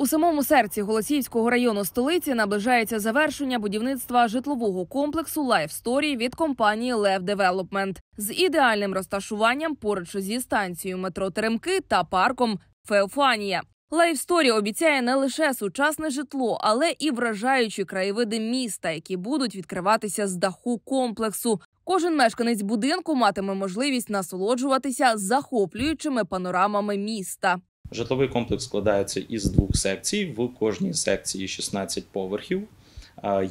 У самому серці Голосіївського району столиці наближається завершення будівництва житлового комплексу Story від компанії Lev Development з ідеальним розташуванням поруч зі станцією метро Теремки та парком Феофанія. Story обіцяє не лише сучасне житло, але і вражаючі краєвиди міста, які будуть відкриватися з даху комплексу. Кожен мешканець будинку матиме можливість насолоджуватися захоплюючими панорамами міста. Житловий комплекс складається із двох секцій. В кожній секції 16 поверхів.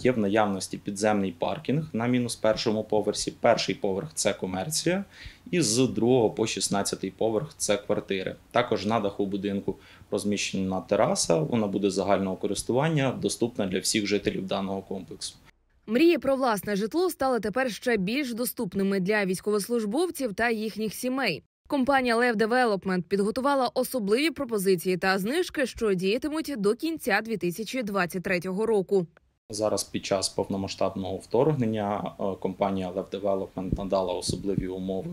Є в наявності підземний паркінг на мінус першому поверсі. Перший поверх це комерція, і з другого по 16 поверх це квартири. Також на даху будинку розміщена тераса. Вона буде загального користування, доступна для всіх жителів даного комплексу. Мрії про власне житло стали тепер ще більш доступними для військовослужбовців та їхніх сімей. Компанія Lev Development підготувала особливі пропозиції та знижки, що діятимуть до кінця 2023 року. Зараз під час повномасштабного вторгнення е, компанія Lev Development надала особливі умови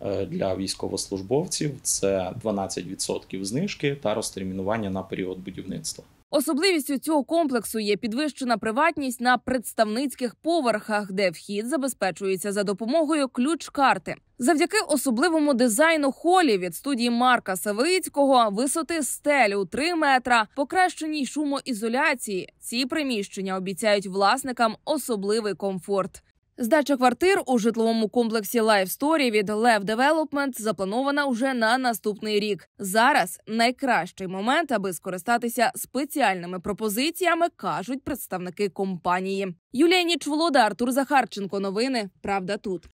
е, для військовослужбовців: це 12% знижки та розтермінування на період будівництва. Особливістю цього комплексу є підвищена приватність на представницьких поверхах, де вхід забезпечується за допомогою ключ-карти. Завдяки особливому дизайну холі від студії Марка Савицького, висоти стель у 3 метра, покращеній шумоізоляції. Ці приміщення обіцяють власникам особливий комфорт. Здача квартир у житловому комплексі Life Story від Lev Development запланована уже на наступний рік. Зараз найкращий момент, аби скористатися спеціальними пропозиціями, кажуть представники компанії. Юлія Нічволода, Артур Захарченко. Новини Правда тут.